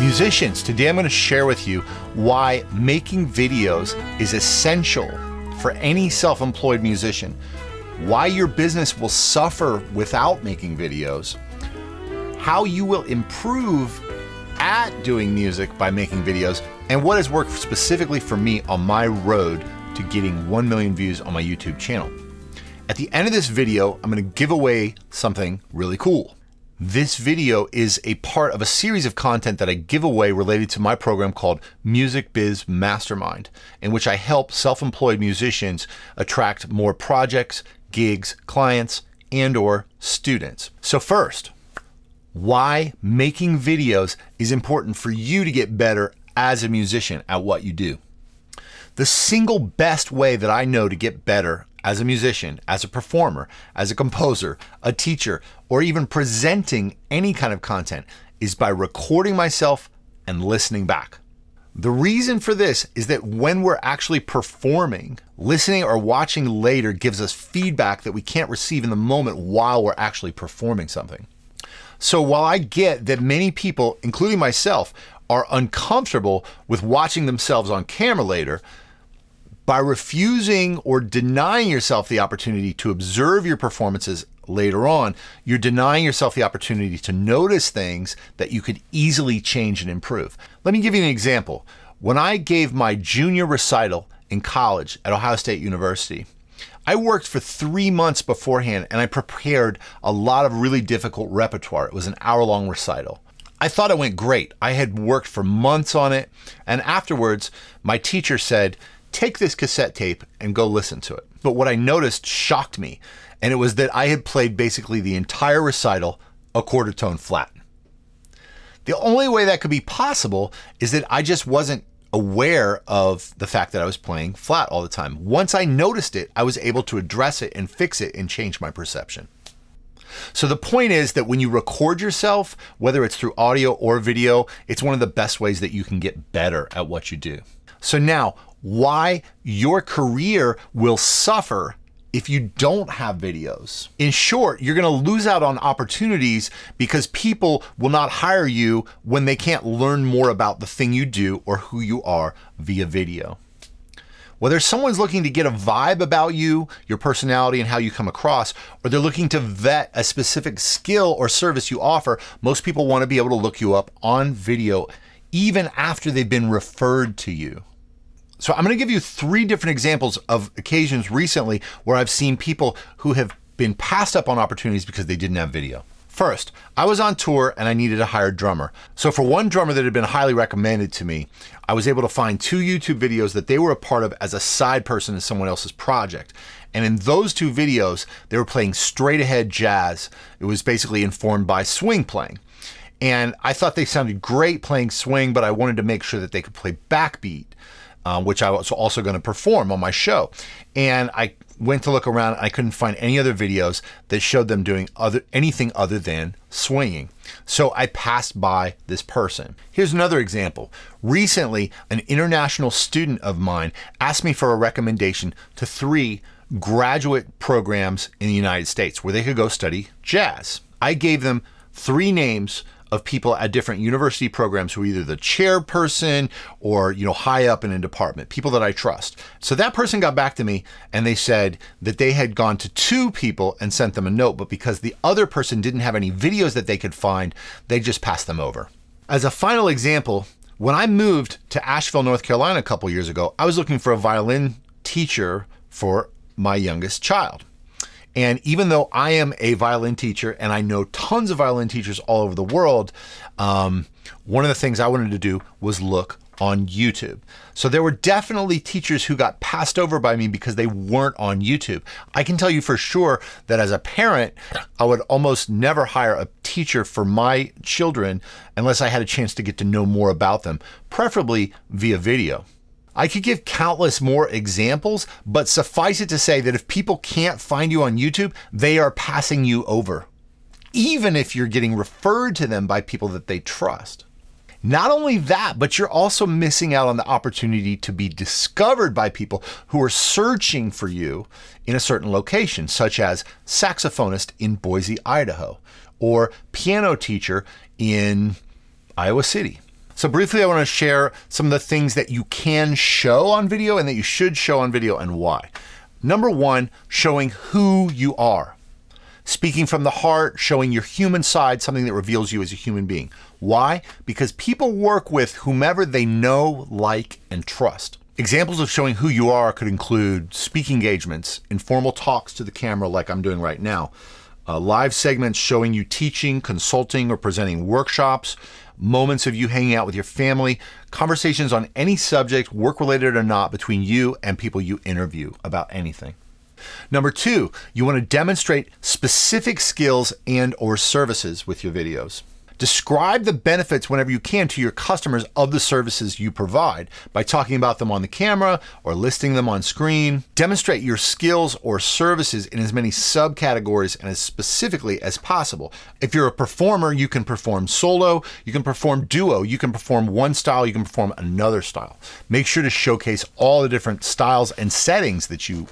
Musicians, today I'm going to share with you why making videos is essential for any self employed musician, why your business will suffer without making videos, how you will improve at doing music by making videos, and what has worked specifically for me on my road to getting 1 million views on my YouTube channel. At the end of this video, I'm going to give away something really cool. This video is a part of a series of content that I give away related to my program called Music Biz Mastermind, in which I help self employed musicians attract more projects, gigs, clients, and or students. So first, why making videos is important for you to get better as a musician at what you do. The single best way that I know to get better as a musician, as a performer, as a composer, a teacher, or even presenting any kind of content is by recording myself and listening back. The reason for this is that when we're actually performing, listening or watching later gives us feedback that we can't receive in the moment while we're actually performing something. So while I get that many people, including myself, are uncomfortable with watching themselves on camera later, by refusing or denying yourself the opportunity to observe your performances later on, you're denying yourself the opportunity to notice things that you could easily change and improve. Let me give you an example. When I gave my junior recital in college at Ohio State University, I worked for three months beforehand and I prepared a lot of really difficult repertoire. It was an hour long recital. I thought it went great. I had worked for months on it. And afterwards, my teacher said, take this cassette tape and go listen to it. But what I noticed shocked me, and it was that I had played basically the entire recital a quarter tone flat. The only way that could be possible is that I just wasn't aware of the fact that I was playing flat all the time. Once I noticed it, I was able to address it and fix it and change my perception. So the point is that when you record yourself, whether it's through audio or video, it's one of the best ways that you can get better at what you do. So now, why your career will suffer if you don't have videos. In short, you're going to lose out on opportunities because people will not hire you when they can't learn more about the thing you do or who you are via video. Whether someone's looking to get a vibe about you, your personality, and how you come across, or they're looking to vet a specific skill or service you offer, most people want to be able to look you up on video even after they've been referred to you. So I'm going to give you three different examples of occasions recently where I've seen people who have been passed up on opportunities because they didn't have video. First, I was on tour and I needed a hired drummer. So for one drummer that had been highly recommended to me, I was able to find two YouTube videos that they were a part of as a side person in someone else's project. And in those two videos, they were playing straight ahead jazz. It was basically informed by swing playing. And I thought they sounded great playing swing, but I wanted to make sure that they could play backbeat um, which I was also going to perform on my show. And I went to look around. I couldn't find any other videos that showed them doing other anything other than swinging. So I passed by this person. Here's another example. Recently, an international student of mine asked me for a recommendation to three graduate programs in the United States where they could go study jazz. I gave them three names of people at different university programs who are either the chairperson or you know high up in a department, people that I trust. So that person got back to me and they said that they had gone to two people and sent them a note, but because the other person didn't have any videos that they could find, they just passed them over. As a final example, when I moved to Asheville, North Carolina a couple years ago, I was looking for a violin teacher for my youngest child. And even though I am a violin teacher and I know tons of violin teachers all over the world, um, one of the things I wanted to do was look on YouTube. So there were definitely teachers who got passed over by me because they weren't on YouTube. I can tell you for sure that as a parent, I would almost never hire a teacher for my children unless I had a chance to get to know more about them, preferably via video. I could give countless more examples, but suffice it to say that if people can't find you on YouTube, they are passing you over, even if you're getting referred to them by people that they trust. Not only that, but you're also missing out on the opportunity to be discovered by people who are searching for you in a certain location, such as saxophonist in Boise, Idaho, or piano teacher in Iowa City. So, briefly, I want to share some of the things that you can show on video and that you should show on video and why. Number one, showing who you are. Speaking from the heart, showing your human side, something that reveals you as a human being. Why? Because people work with whomever they know, like, and trust. Examples of showing who you are could include speaking engagements, informal talks to the camera, like I'm doing right now, uh, live segments showing you teaching, consulting, or presenting workshops, moments of you hanging out with your family, conversations on any subject, work related or not, between you and people you interview about anything. Number two, you want to demonstrate specific skills and or services with your videos. Describe the benefits whenever you can to your customers of the services you provide by talking about them on the camera or listing them on screen. Demonstrate your skills or services in as many subcategories and as specifically as possible. If you're a performer, you can perform solo, you can perform duo, you can perform one style, you can perform another style. Make sure to showcase all the different styles and settings that you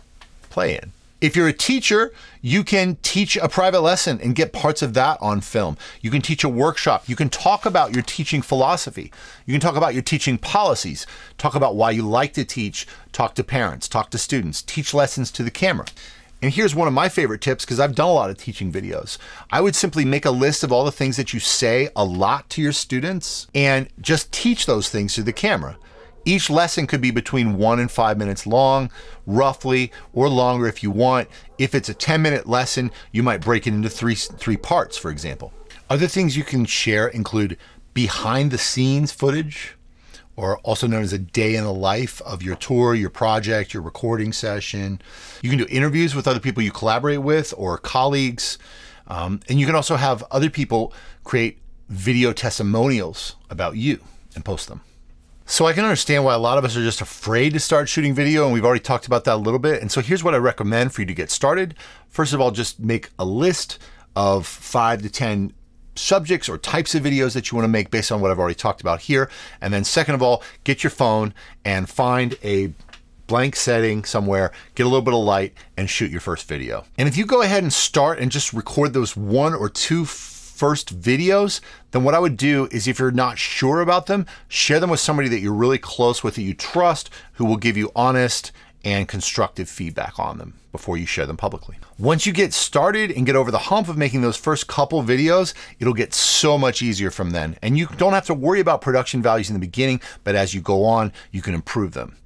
play in. If you're a teacher, you can teach a private lesson and get parts of that on film. You can teach a workshop. You can talk about your teaching philosophy. You can talk about your teaching policies, talk about why you like to teach, talk to parents, talk to students, teach lessons to the camera. And here's one of my favorite tips because I've done a lot of teaching videos. I would simply make a list of all the things that you say a lot to your students and just teach those things to the camera. Each lesson could be between one and five minutes long, roughly, or longer if you want. If it's a 10 minute lesson, you might break it into three, three parts, for example. Other things you can share include behind the scenes footage, or also known as a day in the life of your tour, your project, your recording session. You can do interviews with other people you collaborate with or colleagues. Um, and you can also have other people create video testimonials about you and post them. So I can understand why a lot of us are just afraid to start shooting video, and we've already talked about that a little bit. And so here's what I recommend for you to get started. First of all, just make a list of five to 10 subjects or types of videos that you want to make based on what I've already talked about here. And then second of all, get your phone and find a blank setting somewhere, get a little bit of light and shoot your first video. And if you go ahead and start and just record those one or two first videos, then what I would do is if you're not sure about them, share them with somebody that you're really close with, that you trust, who will give you honest and constructive feedback on them before you share them publicly. Once you get started and get over the hump of making those first couple videos, it'll get so much easier from then. And you don't have to worry about production values in the beginning, but as you go on, you can improve them.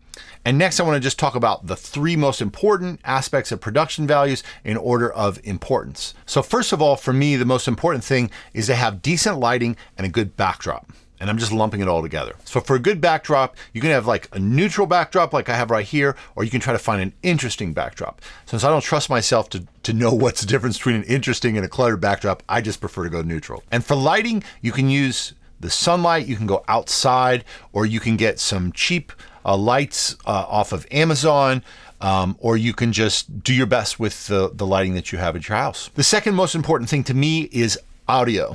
And next, I want to just talk about the three most important aspects of production values in order of importance. So, first of all, for me, the most important thing is to have decent lighting and a good backdrop. And I'm just lumping it all together. So, for a good backdrop, you can have like a neutral backdrop, like I have right here, or you can try to find an interesting backdrop. Since I don't trust myself to, to know what's the difference between an interesting and a cluttered backdrop, I just prefer to go neutral. And for lighting, you can use the sunlight, you can go outside, or you can get some cheap uh, lights uh, off of Amazon. Um, or you can just do your best with the, the lighting that you have at your house. The second most important thing to me is audio.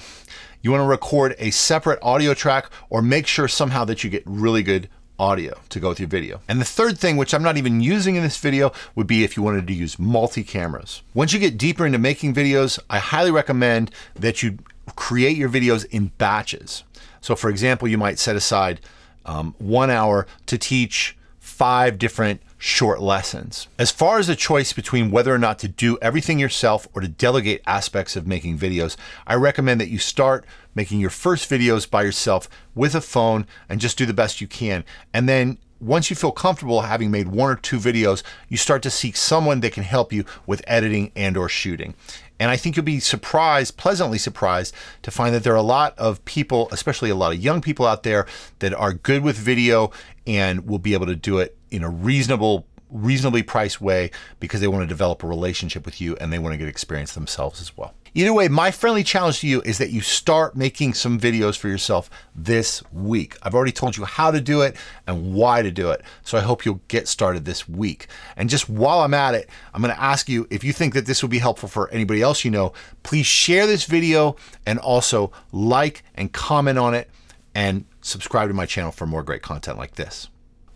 You want to record a separate audio track or make sure somehow that you get really good audio to go with your video. And the third thing, which I'm not even using in this video, would be if you wanted to use multi cameras. Once you get deeper into making videos, I highly recommend that you create your videos in batches. So, for example, you might set aside um, one hour to teach five different short lessons. As far as the choice between whether or not to do everything yourself or to delegate aspects of making videos, I recommend that you start making your first videos by yourself with a phone and just do the best you can. And then once you feel comfortable having made one or two videos, you start to seek someone that can help you with editing and or shooting. And I think you'll be surprised, pleasantly surprised, to find that there are a lot of people, especially a lot of young people out there, that are good with video and will be able to do it in a reasonable reasonably priced way because they want to develop a relationship with you and they want to get experience themselves as well. Either way, my friendly challenge to you is that you start making some videos for yourself this week. I've already told you how to do it and why to do it. So I hope you'll get started this week. And just while I'm at it, I'm going to ask you if you think that this would be helpful for anybody else you know, please share this video and also like and comment on it and subscribe to my channel for more great content like this.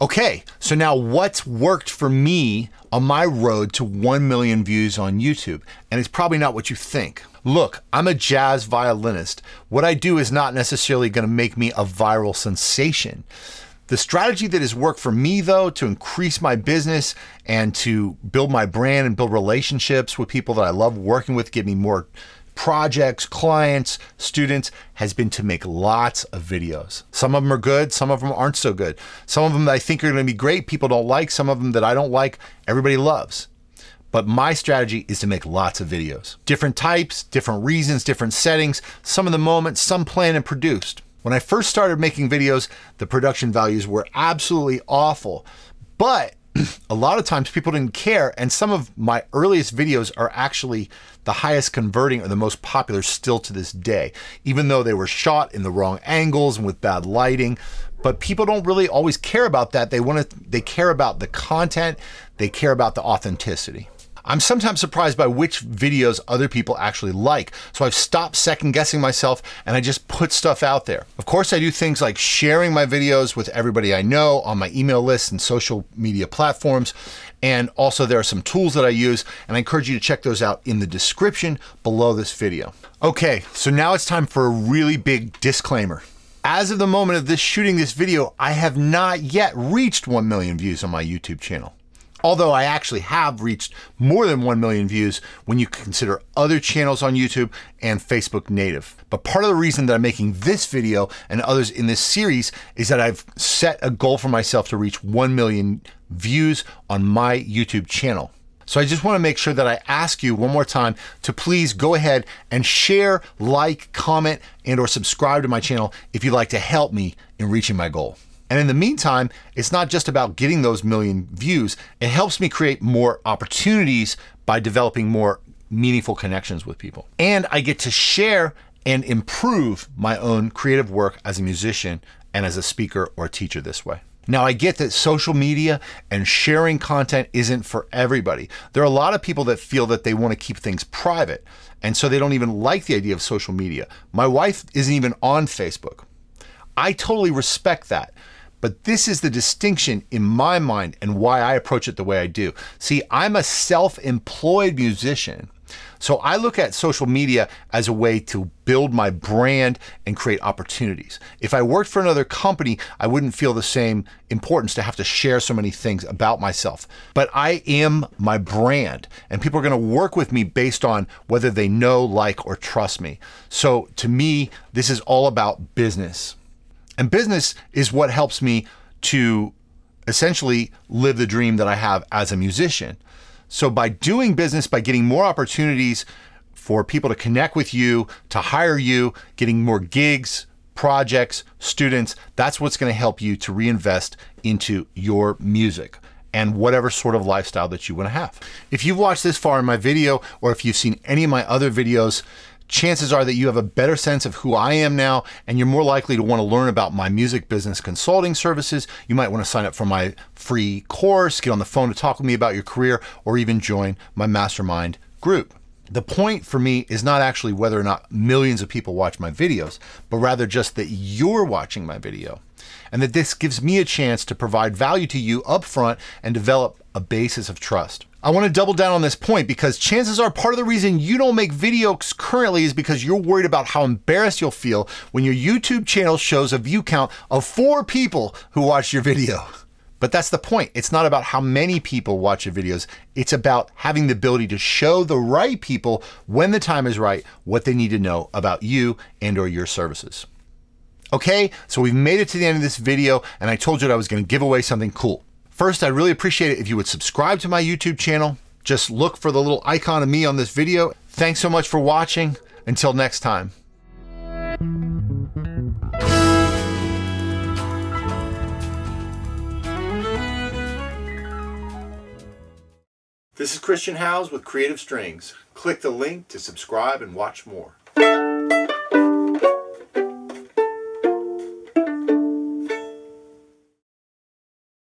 Okay, so now what's worked for me on my road to 1 million views on YouTube? And it's probably not what you think. Look, I'm a jazz violinist. What I do is not necessarily going to make me a viral sensation. The strategy that has worked for me, though, to increase my business and to build my brand and build relationships with people that I love working with, give me more projects, clients, students has been to make lots of videos. Some of them are good, some of them aren't so good. Some of them that I think are going to be great, people don't like. Some of them that I don't like, everybody loves. But my strategy is to make lots of videos. Different types, different reasons, different settings, some of the moments, some planned and produced. When I first started making videos, the production values were absolutely awful. But a lot of times people didn't care. And some of my earliest videos are actually the highest converting or the most popular still to this day, even though they were shot in the wrong angles and with bad lighting. But people don't really always care about that. They want to, they care about the content, they care about the authenticity. I'm sometimes surprised by which videos other people actually like. So I've stopped second guessing myself and I just put stuff out there. Of course, I do things like sharing my videos with everybody I know on my email list and social media platforms. And also there are some tools that I use and I encourage you to check those out in the description below this video. Okay, so now it's time for a really big disclaimer. As of the moment of this shooting this video, I have not yet reached 1 million views on my YouTube channel although I actually have reached more than 1 million views when you consider other channels on YouTube and Facebook native. But part of the reason that I'm making this video and others in this series is that I've set a goal for myself to reach 1 million views on my YouTube channel. So I just want to make sure that I ask you one more time to please go ahead and share, like, comment, and or subscribe to my channel if you'd like to help me in reaching my goal. And in the meantime, it's not just about getting those million views. It helps me create more opportunities by developing more meaningful connections with people. And I get to share and improve my own creative work as a musician and as a speaker or teacher this way. Now, I get that social media and sharing content isn't for everybody. There are a lot of people that feel that they want to keep things private, and so they don't even like the idea of social media. My wife isn't even on Facebook. I totally respect that. But this is the distinction in my mind and why I approach it the way I do. See, I'm a self employed musician. So I look at social media as a way to build my brand and create opportunities. If I worked for another company, I wouldn't feel the same importance to have to share so many things about myself. But I am my brand, and people are going to work with me based on whether they know, like, or trust me. So to me, this is all about business. And business is what helps me to essentially live the dream that I have as a musician. So by doing business, by getting more opportunities for people to connect with you, to hire you, getting more gigs, projects, students, that's what's going to help you to reinvest into your music and whatever sort of lifestyle that you want to have. If you've watched this far in my video, or if you've seen any of my other videos, chances are that you have a better sense of who I am now, and you're more likely to want to learn about my music business consulting services. You might want to sign up for my free course, get on the phone to talk with me about your career, or even join my mastermind group. The point for me is not actually whether or not millions of people watch my videos, but rather just that you're watching my video. And that this gives me a chance to provide value to you upfront and develop a basis of trust. I want to double down on this point because chances are part of the reason you don't make videos currently is because you're worried about how embarrassed you'll feel when your YouTube channel shows a view count of four people who watch your video. But that's the point. It's not about how many people watch your videos. It's about having the ability to show the right people when the time is right what they need to know about you and or your services. Okay, so we've made it to the end of this video and I told you that I was going to give away something cool. First, I'd really appreciate it if you would subscribe to my YouTube channel. Just look for the little icon of me on this video. Thanks so much for watching. Until next time. This is Christian Howes with Creative Strings. Click the link to subscribe and watch more.